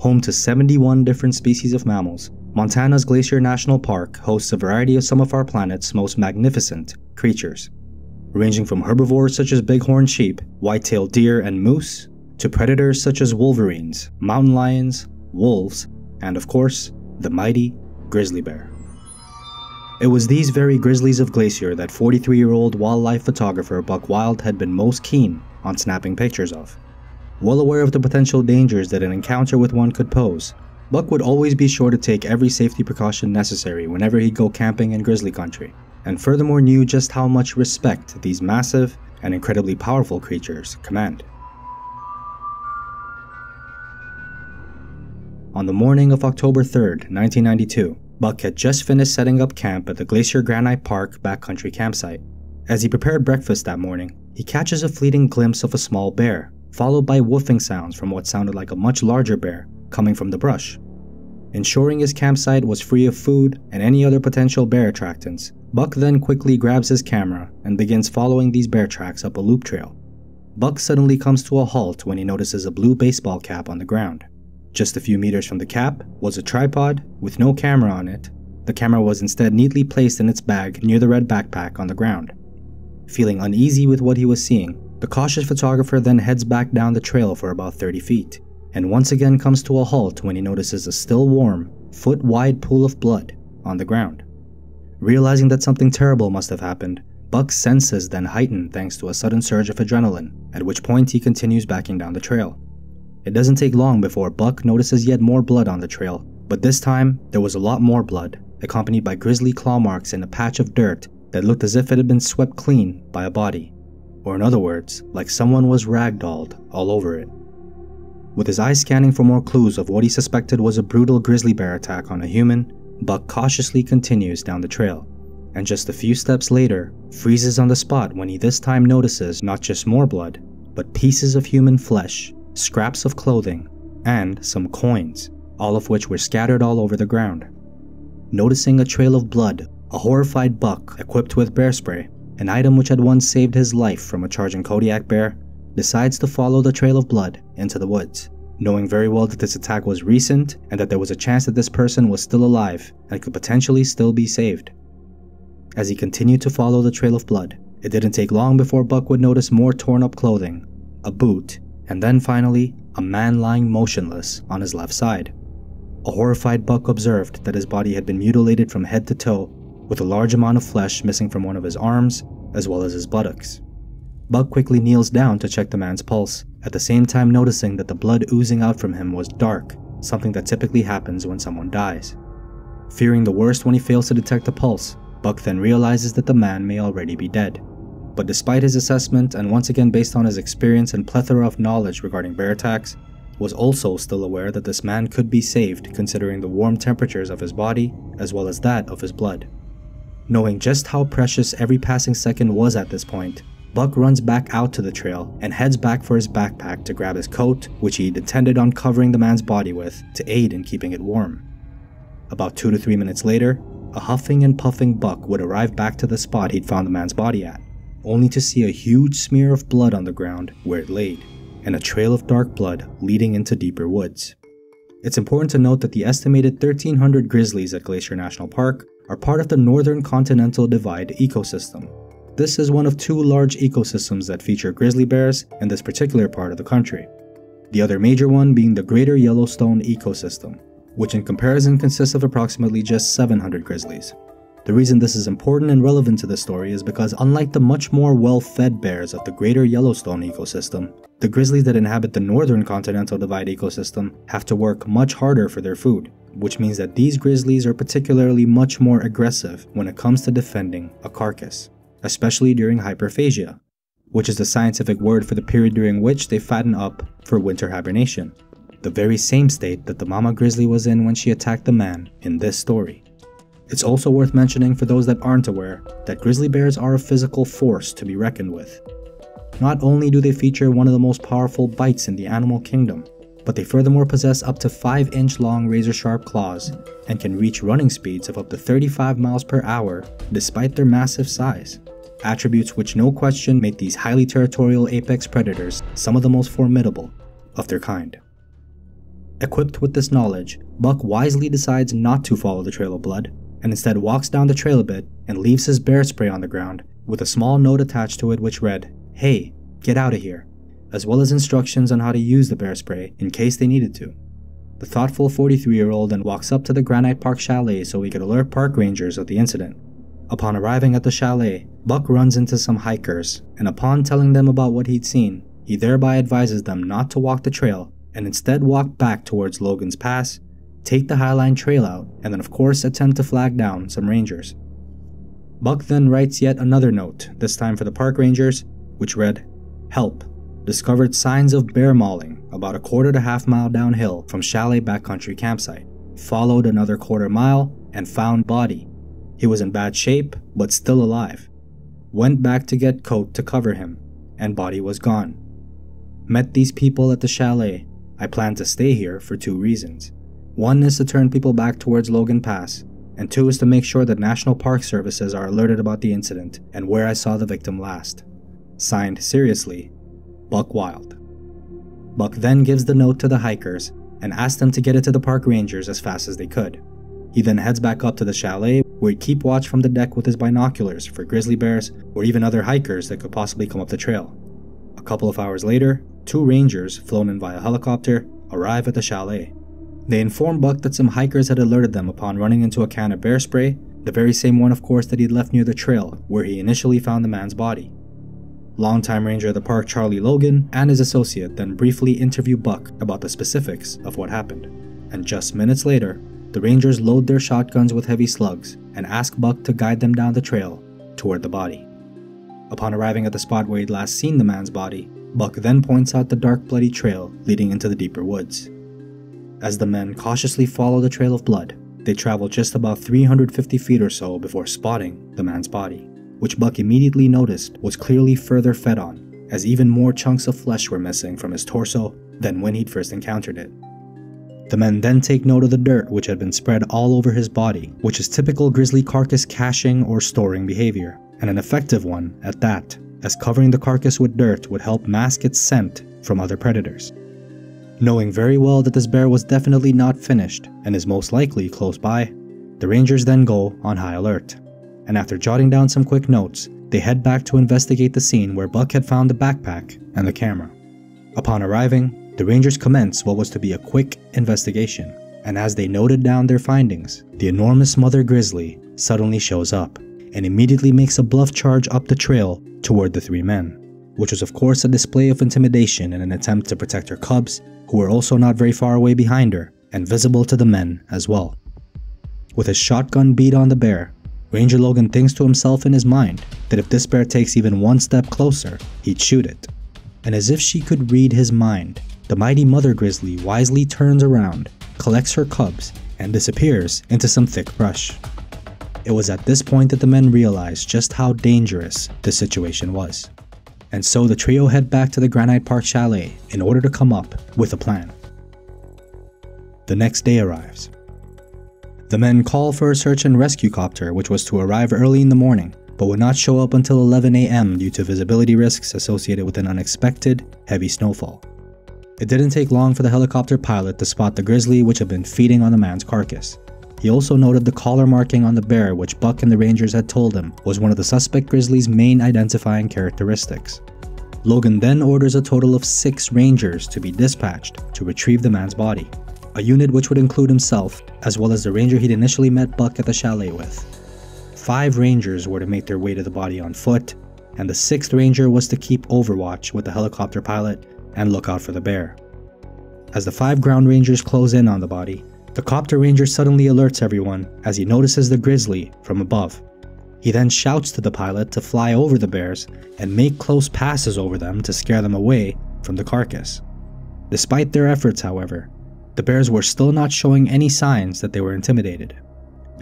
Home to 71 different species of mammals, Montana's Glacier National Park hosts a variety of some of our planet's most magnificent creatures. Ranging from herbivores such as bighorn sheep, white-tailed deer, and moose, to predators such as wolverines, mountain lions, wolves, and of course, the mighty grizzly bear. It was these very grizzlies of Glacier that 43 year old wildlife photographer Buck Wilde had been most keen on snapping pictures of. Well aware of the potential dangers that an encounter with one could pose, Buck would always be sure to take every safety precaution necessary whenever he'd go camping in grizzly country, and furthermore knew just how much respect these massive and incredibly powerful creatures command. On the morning of October 3rd, 1992, Buck had just finished setting up camp at the Glacier Granite Park backcountry campsite. As he prepared breakfast that morning, he catches a fleeting glimpse of a small bear, followed by woofing sounds from what sounded like a much larger bear coming from the brush. Ensuring his campsite was free of food and any other potential bear attractants, Buck then quickly grabs his camera and begins following these bear tracks up a loop trail. Buck suddenly comes to a halt when he notices a blue baseball cap on the ground. Just a few meters from the cap was a tripod with no camera on it. The camera was instead neatly placed in its bag near the red backpack on the ground. Feeling uneasy with what he was seeing, the cautious photographer then heads back down the trail for about 30 feet, and once again comes to a halt when he notices a still warm, foot wide pool of blood on the ground. Realizing that something terrible must have happened, Buck's senses then heighten thanks to a sudden surge of adrenaline, at which point he continues backing down the trail. It doesn't take long before Buck notices yet more blood on the trail, but this time there was a lot more blood, accompanied by grisly claw marks in a patch of dirt that looked as if it had been swept clean by a body. Or in other words, like someone was ragdolled all over it. With his eyes scanning for more clues of what he suspected was a brutal grizzly bear attack on a human, Buck cautiously continues down the trail, and just a few steps later, freezes on the spot when he this time notices not just more blood, but pieces of human flesh scraps of clothing, and some coins, all of which were scattered all over the ground. Noticing a trail of blood, a horrified buck equipped with bear spray, an item which had once saved his life from a charging Kodiak bear, decides to follow the trail of blood into the woods, knowing very well that this attack was recent and that there was a chance that this person was still alive and could potentially still be saved. As he continued to follow the trail of blood, it didn't take long before Buck would notice more torn up clothing, a boot, and then finally, a man lying motionless on his left side. A horrified Buck observed that his body had been mutilated from head to toe, with a large amount of flesh missing from one of his arms, as well as his buttocks. Buck quickly kneels down to check the man's pulse, at the same time noticing that the blood oozing out from him was dark, something that typically happens when someone dies. Fearing the worst when he fails to detect a pulse, Buck then realizes that the man may already be dead. But despite his assessment, and once again based on his experience and plethora of knowledge regarding bear attacks, was also still aware that this man could be saved considering the warm temperatures of his body as well as that of his blood. Knowing just how precious every passing second was at this point, Buck runs back out to the trail and heads back for his backpack to grab his coat, which he'd intended on covering the man's body with to aid in keeping it warm. About two to three minutes later, a huffing and puffing Buck would arrive back to the spot he'd found the man's body at only to see a huge smear of blood on the ground where it laid, and a trail of dark blood leading into deeper woods. It's important to note that the estimated 1,300 grizzlies at Glacier National Park are part of the Northern Continental Divide ecosystem. This is one of two large ecosystems that feature grizzly bears in this particular part of the country. The other major one being the Greater Yellowstone ecosystem, which in comparison consists of approximately just 700 grizzlies. The reason this is important and relevant to the story is because unlike the much more well-fed bears of the greater Yellowstone ecosystem, the grizzlies that inhabit the northern continental divide ecosystem have to work much harder for their food, which means that these grizzlies are particularly much more aggressive when it comes to defending a carcass, especially during hyperphagia, which is the scientific word for the period during which they fatten up for winter hibernation, the very same state that the mama grizzly was in when she attacked the man in this story. It's also worth mentioning for those that aren't aware that grizzly bears are a physical force to be reckoned with. Not only do they feature one of the most powerful bites in the animal kingdom, but they furthermore possess up to 5 inch long razor sharp claws and can reach running speeds of up to 35 miles per hour despite their massive size. Attributes which no question make these highly territorial apex predators some of the most formidable of their kind. Equipped with this knowledge, Buck wisely decides not to follow the trail of blood, and instead walks down the trail a bit and leaves his bear spray on the ground with a small note attached to it which read, Hey, get out of here, as well as instructions on how to use the bear spray in case they needed to. The thoughtful 43 year old then walks up to the Granite Park Chalet so he could alert park rangers of the incident. Upon arriving at the chalet, Buck runs into some hikers, and upon telling them about what he'd seen, he thereby advises them not to walk the trail and instead walk back towards Logan's Pass, take the Highline Trail out, and then, of course, attempt to flag down some rangers. Buck then writes yet another note, this time for the park rangers, which read Help. Discovered signs of bear mauling about a quarter to half mile downhill from Chalet Backcountry campsite. Followed another quarter mile and found body. He was in bad shape, but still alive. Went back to get coat to cover him, and body was gone. Met these people at the chalet. I plan to stay here for two reasons. One is to turn people back towards Logan Pass, and two is to make sure that National Park Services are alerted about the incident and where I saw the victim last. Signed seriously, Buck Wilde. Buck then gives the note to the hikers and asks them to get it to the park rangers as fast as they could. He then heads back up to the chalet where he'd keep watch from the deck with his binoculars for grizzly bears or even other hikers that could possibly come up the trail. A couple of hours later, two rangers, flown in via helicopter, arrive at the chalet. They inform Buck that some hikers had alerted them upon running into a can of bear spray, the very same one, of course, that he'd left near the trail where he initially found the man's body. Longtime ranger of the park Charlie Logan and his associate then briefly interview Buck about the specifics of what happened. And just minutes later, the rangers load their shotguns with heavy slugs and ask Buck to guide them down the trail toward the body. Upon arriving at the spot where he'd last seen the man's body, Buck then points out the dark bloody trail leading into the deeper woods. As the men cautiously follow the trail of blood, they travel just about 350 feet or so before spotting the man's body which Buck immediately noticed was clearly further fed on, as even more chunks of flesh were missing from his torso than when he'd first encountered it. The men then take note of the dirt which had been spread all over his body, which is typical grizzly carcass caching or storing behavior, and an effective one at that, as covering the carcass with dirt would help mask its scent from other predators. Knowing very well that this bear was definitely not finished and is most likely close by, the rangers then go on high alert and after jotting down some quick notes, they head back to investigate the scene where Buck had found the backpack and the camera. Upon arriving, the Rangers commence what was to be a quick investigation, and as they noted down their findings, the enormous mother grizzly suddenly shows up and immediately makes a bluff charge up the trail toward the three men, which was of course a display of intimidation in an attempt to protect her cubs, who were also not very far away behind her and visible to the men as well. With his shotgun beat on the bear, Ranger Logan thinks to himself in his mind that if this bear takes even one step closer, he'd shoot it. And as if she could read his mind, the mighty mother grizzly wisely turns around, collects her cubs, and disappears into some thick brush. It was at this point that the men realized just how dangerous the situation was. And so the trio head back to the Granite Park Chalet in order to come up with a plan. The next day arrives. The men call for a search and rescue copter, which was to arrive early in the morning, but would not show up until 11 am due to visibility risks associated with an unexpected, heavy snowfall. It didn't take long for the helicopter pilot to spot the grizzly which had been feeding on the man's carcass. He also noted the collar marking on the bear which Buck and the Rangers had told him was one of the suspect grizzly's main identifying characteristics. Logan then orders a total of six Rangers to be dispatched to retrieve the man's body a unit which would include himself, as well as the ranger he'd initially met Buck at the chalet with. Five rangers were to make their way to the body on foot, and the sixth ranger was to keep overwatch with the helicopter pilot and look out for the bear. As the five ground rangers close in on the body, the copter ranger suddenly alerts everyone as he notices the grizzly from above. He then shouts to the pilot to fly over the bears and make close passes over them to scare them away from the carcass. Despite their efforts, however, the bears were still not showing any signs that they were intimidated.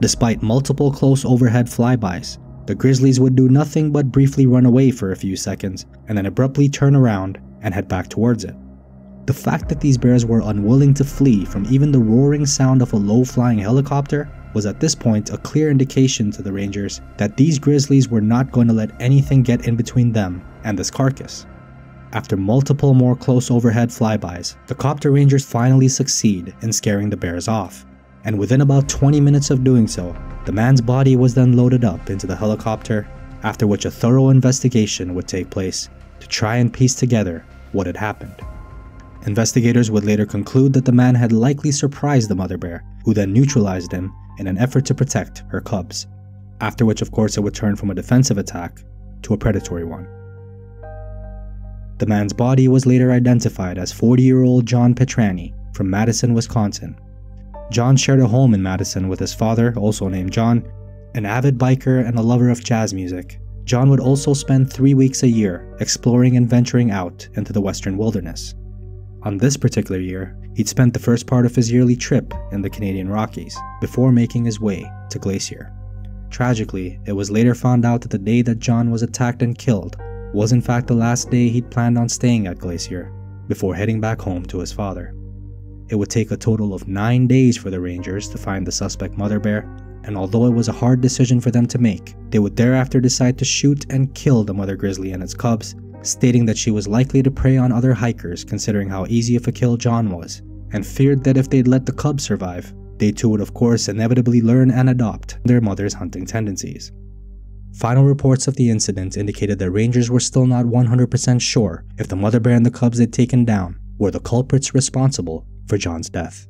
Despite multiple close overhead flybys, the grizzlies would do nothing but briefly run away for a few seconds and then abruptly turn around and head back towards it. The fact that these bears were unwilling to flee from even the roaring sound of a low flying helicopter was at this point a clear indication to the rangers that these grizzlies were not going to let anything get in between them and this carcass. After multiple more close overhead flybys, the copter rangers finally succeed in scaring the bears off. And within about 20 minutes of doing so, the man's body was then loaded up into the helicopter, after which a thorough investigation would take place to try and piece together what had happened. Investigators would later conclude that the man had likely surprised the mother bear, who then neutralized him in an effort to protect her cubs. After which, of course, it would turn from a defensive attack to a predatory one. The man's body was later identified as 40 year old John Petranyi from Madison, Wisconsin. John shared a home in Madison with his father, also named John, an avid biker and a lover of jazz music. John would also spend three weeks a year exploring and venturing out into the western wilderness. On this particular year, he'd spent the first part of his yearly trip in the Canadian Rockies before making his way to Glacier. Tragically, it was later found out that the day that John was attacked and killed was in fact the last day he'd planned on staying at Glacier before heading back home to his father. It would take a total of nine days for the Rangers to find the suspect mother bear, and although it was a hard decision for them to make, they would thereafter decide to shoot and kill the mother grizzly and its cubs, stating that she was likely to prey on other hikers considering how easy of a kill John was, and feared that if they'd let the cubs survive, they too would of course inevitably learn and adopt their mother's hunting tendencies. Final reports of the incident indicated that rangers were still not 100% sure if the mother bear and the cubs they'd taken down were the culprits responsible for John's death.